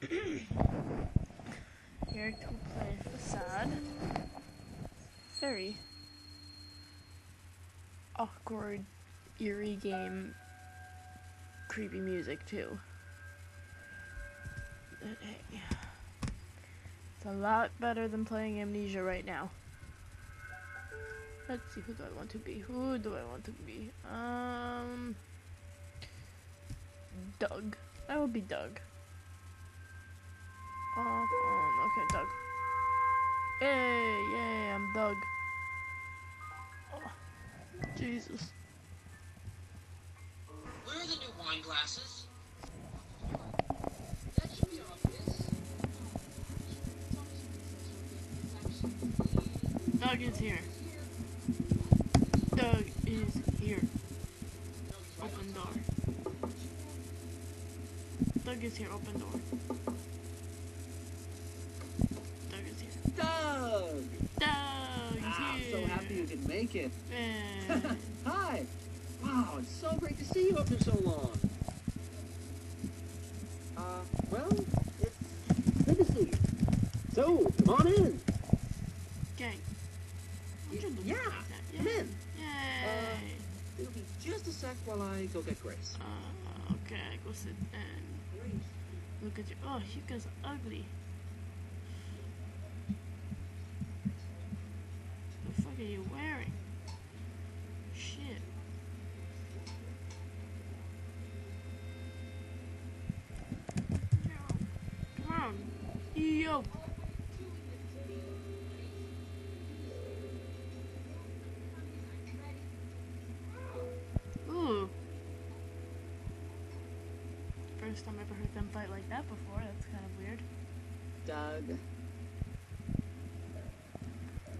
Here to play facade. Very awkward, eerie game. Creepy music too. It's a lot better than playing Amnesia right now. Let's see, who do I want to be? Who do I want to be? Um, Doug. I will be Doug. Off on. Okay, Doug. Hey, yay, I'm Doug. Oh, Jesus. Where are the new wine glasses? That should be obvious. Doug is here. Doug is here. Open door. Doug is here. Open door. Doug is here. Doug! Doug is Ah, I'm here. so happy you could make it. Eh. Hi! Wow, it's so great to see you after so long. Uh, well, it's good to see you. So, come on in. Gang. Y- Don't yeah, come in. Yay. It'll be just a sec while I go get Grace. Uh, okay, go sit and Grace? look at you. Oh, you guys are ugly. The fuck are you wearing? Shit. Come on. Yo. Ooh. First time I ever heard them fight like that before. That's kind of weird. Doug.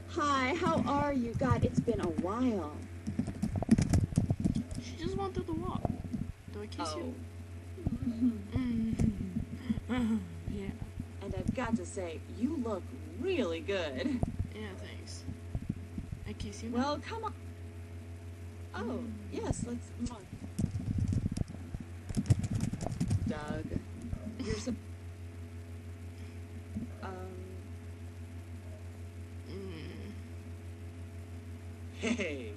Hi, how are you? God, it's been a while. She just wanted to walk. Do I kiss Oh. you? Mm. I've got to say, you look really good. Yeah, thanks. I kiss you? Well, come on. Oh, yes, let's come on. Doug, you're so. Um, Mm. Hey,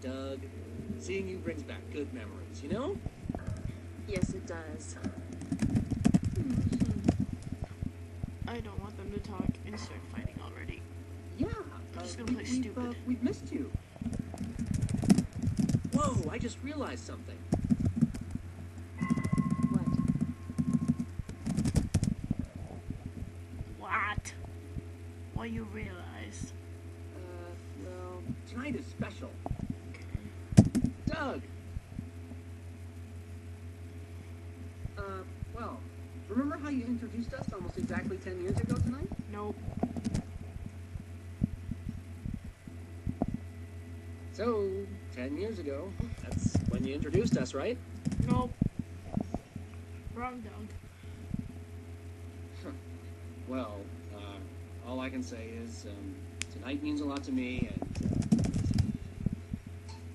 Doug. Seeing you brings back good memories, you know? yes, it does. I don't want them to talk and start fighting already. Yeah. I'm just uh, gonna we- play we've, stupid. Uh, we've missed you. Whoa, I just realized something. What? What? What you realize? Uh, well, tonight is special. Okay. Doug! Uh, well, remember how you introduced us almost exactly 10 years ago tonight? Nope. So, 10 years ago, that's when you introduced us, right? Nope. Wrong dog. Well, uh, all I can say is um, tonight means a lot to me, and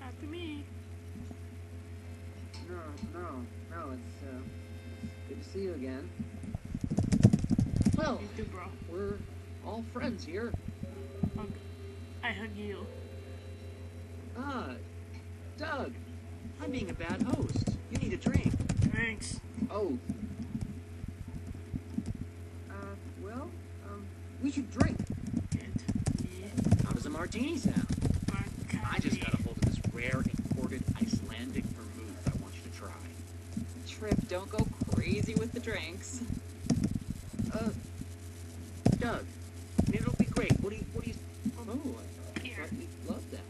Not to me. uh, no, no, no, it's, uh, to see you again. Well, You too, bro. we're all friends here. Hug. I hug you. Ah, Doug, I'm being a bad host. You need a drink. Thanks. Oh. Uh, well, um, we should drink. Get me How does a martini sound? I just got a hold of this rare imported Icelandic vermouth I want you to try. Trip, don't go crazy with the drinks. Uh, Doug, it'll be great. What do you, what do you, oh, I Here. thought you'd love that.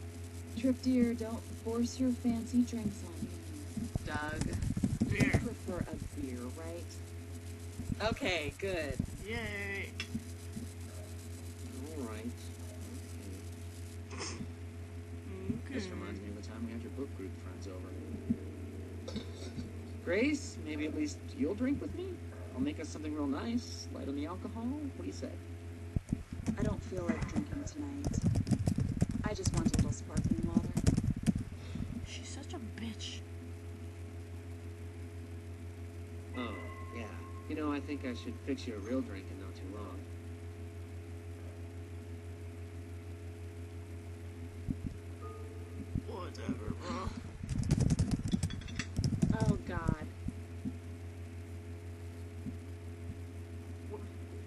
Trip, dear, don't force your fancy drinks on me. Doug. You Beer. prefer a beer, right? Okay, good. Yay. All right. Okay. Okay. This reminds me of the time we had your book group friends over. Grace, maybe at least you'll drink with me? I'll make us something real nice, light on the alcohol. What do you say? I don't feel like drinking tonight. I just want a little sparkling water. She's such a bitch. Oh, yeah. You You know, I think I should fix you a real drink in not too long. Whatever, bro. Oh God. Wha-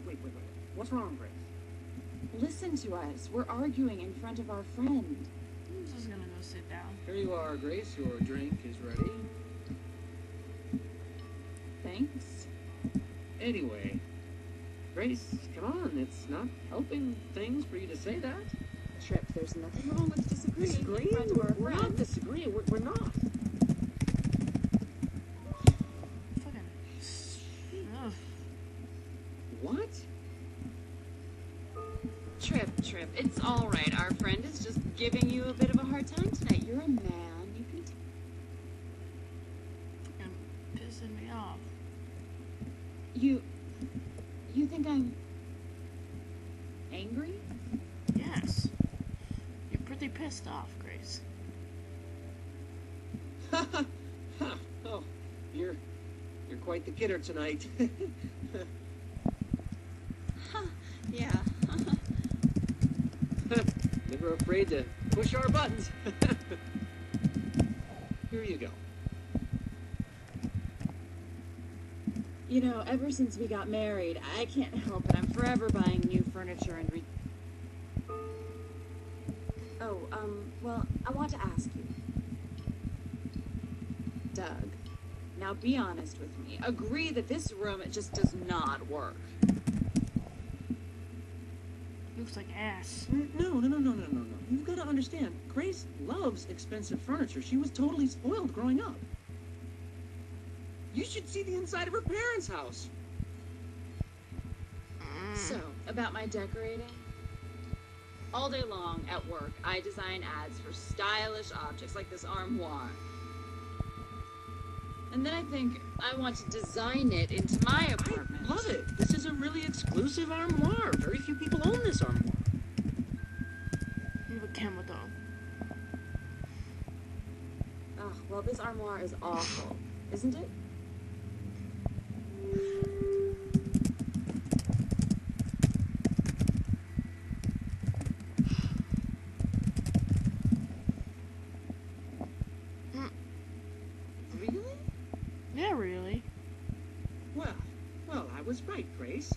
Wait, wait, wait. What's wrong, Grace? Listen to us. We're arguing in front of our friend. I'm just gonna go sit down. Here you are, Grace. Your drink is ready. Thanks. Anyway, Grace, come on. It's not helping things for you to say that. Trip, there's nothing wrong with disagreeing in front of our We're not disagreeing. We're, we're not. Fucking. Ugh. What? Trip, Trip, it's all right. Our friend is just giving you a bit of a hard time tonight. You're a man. You can. T- Fucking pissing me off. you. You think I'm angry? Yes. You're pretty pissed off, Grace. oh, you're you're quite the kidder tonight. Yeah. Never afraid to push our buttons. Here you go. You know, ever since we got married, I can't help it. I'm forever buying new furniture and re. Oh, um, well, I want to ask you. Doug, now be honest with me. Agree that this room just does not work. Looks like ass. No, no, no, no, no, no, no. You've got to understand. Grace loves expensive furniture. She was totally spoiled growing up. You should see the inside of her parents' house. Mm. So, about my decorating? All day long at work, I design ads for stylish objects like this armoire. And then I think I want to design it into my apartment. I love it. This is a really exclusive armoire. Very few people own this armoire. You have a camera though. Ugh, well, this armoire is awful, isn't it? Really? Yeah, really. Well, well, I was right, Grace.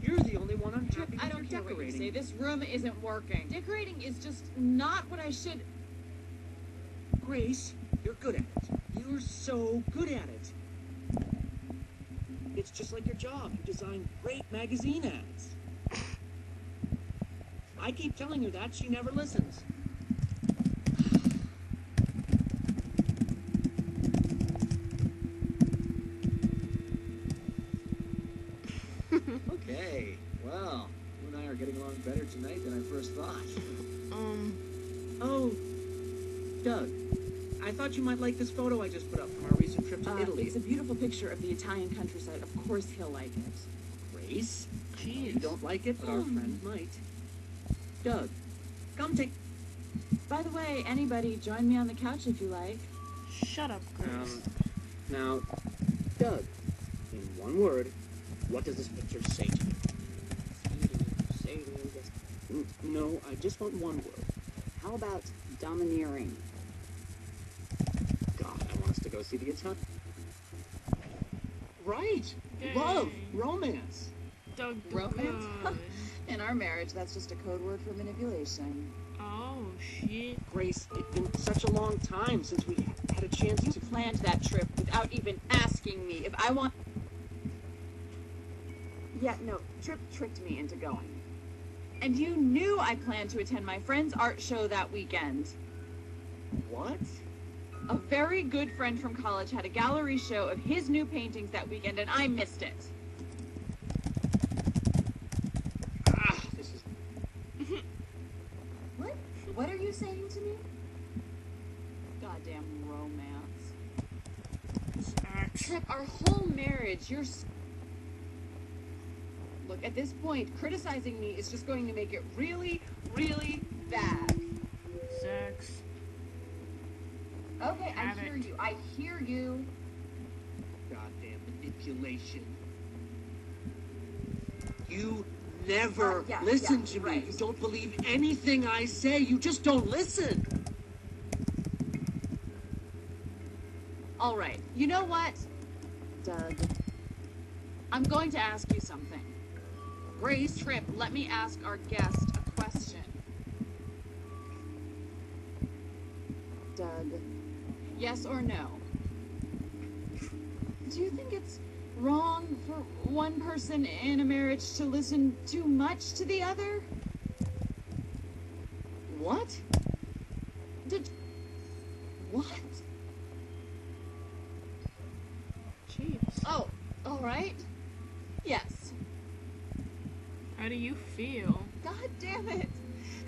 You're the only one I'm Trip, happy I with don't your care what you decorating. say. This room isn't working. Decorating is just not what I should. Grace, you're good at it. You're so good at it. It's just like your job. You design great magazine ads. I keep telling her that, she never listens. okay, well, you and I are getting along better tonight than I first thought. Um, Oh, Doug, I thought you might like this photo I just put up from our recent trip to Uh, Italy. It's a beautiful picture of the Italian countryside. Of course, he'll like it. Grace, you jeez. don't like it, but our Hmm. friend might. Doug, come take. By the way, anybody, join me on the couch if you like. Shut up, Grace. Um, now, Doug, in one word, what does this picture say to you? You, No, I just want one word. How about domineering? God, I want us to go see the Italian. Right, Yay. love, romance. Doug Romance? In our marriage, that's just a code word for manipulation. oh shit. Grace, it's been such a long time since we had a chance You to. planned that trip without even asking me if I want. Yeah, no, Trip tricked me into going. And you knew I planned to attend my friend's art show that weekend. What? A very good friend from college had a gallery show of his new paintings that weekend, and I missed it. Ah, this is. What? What are you saying to me? Goddamn romance. Trip, our whole marriage, you're. S- Look, at this point, criticizing me is just going to make it really, really bad. Sex. Okay, I Have hear it. you. I hear you. Goddamn manipulation. You never Uh, yeah, listen yeah, to me. right. You don't believe anything I say. You just don't listen. All right. You know what, Doug? I'm going to ask you something. Grace Trip, let me ask our guest a question. Doug, yes or no? Do you think it's wrong for one person in a marriage to listen too much to the other? What? Did. What? Jeez. Oh, all right. Yes. How do you feel? God damn it.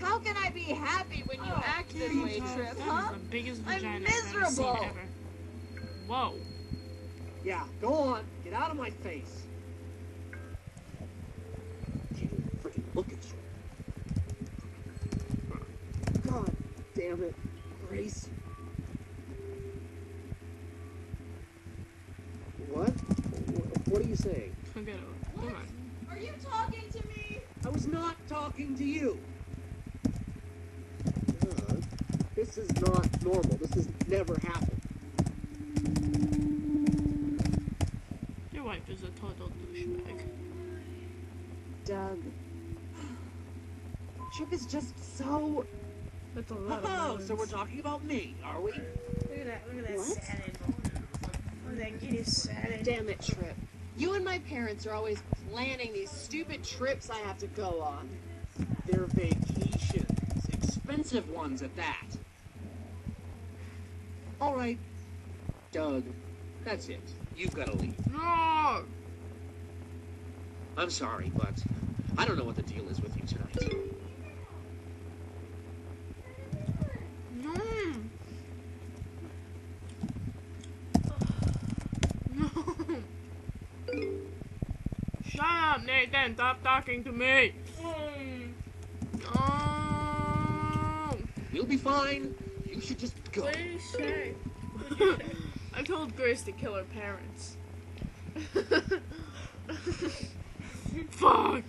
How can I be happy when you Oh, act this way, Trip, That huh? the biggest I'm vagina I've ever seen miserable. ever. Whoa. Yeah, go on. Get out of my face. Can't freaking look at you. God damn it, Grace. What? What are you saying? Come get over. Come on. Are you talking to me? I was not talking to you. Uh, this is not normal. This has never happened. Your wife is a total douchebag. Doug. Trip is just so. That's a lot of Oh, so we're talking about me, are we? Look at that, look at that What? salad. Look at that kitty salad. Damn it, Trip. You and my parents are always planning these stupid trips I have to go on. They're vacations. Expensive ones at that. All right, Doug. That's it. You've got to leave. No! I'm sorry, but I don't know what the deal is with you tonight. Nathan! Stop talking to me! No! You'll be fine. You should just go. What did he say? I told Grace to kill her parents. Fuck!